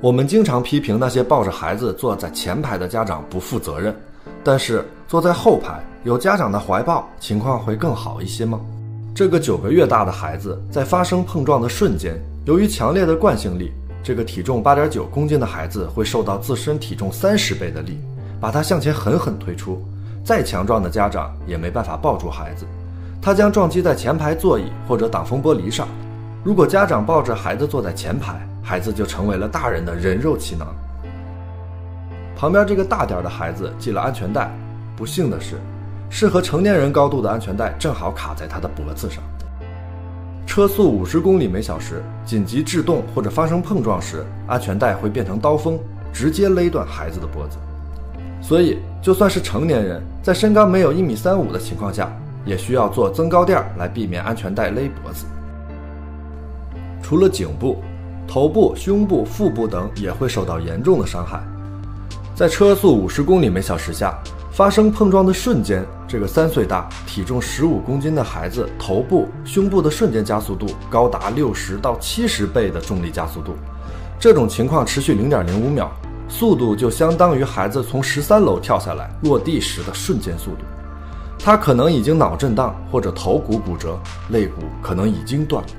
我们经常批评那些抱着孩子坐在前排的家长不负责任，但是坐在后排有家长的怀抱，情况会更好一些吗？这个九个月大的孩子在发生碰撞的瞬间，由于强烈的惯性力，这个体重八点九公斤的孩子会受到自身体重三十倍的力，把他向前狠狠推出。再强壮的家长也没办法抱住孩子，他将撞击在前排座椅或者挡风玻璃上。如果家长抱着孩子坐在前排，孩子就成为了大人的人肉气囊。旁边这个大点的孩子系了安全带，不幸的是，适合成年人高度的安全带正好卡在他的脖子上。车速五十公里每小时，紧急制动或者发生碰撞时，安全带会变成刀锋，直接勒断孩子的脖子。所以，就算是成年人，在身高没有一米三五的情况下，也需要做增高垫来避免安全带勒脖子。除了颈部。头部、胸部、腹部等也会受到严重的伤害。在车速五十公里每小时下发生碰撞的瞬间，这个三岁大、体重十五公斤的孩子头部、胸部的瞬间加速度高达六十到七十倍的重力加速度。这种情况持续零点零五秒，速度就相当于孩子从十三楼跳下来落地时的瞬间速度。他可能已经脑震荡或者头骨骨折，肋骨可能已经断了。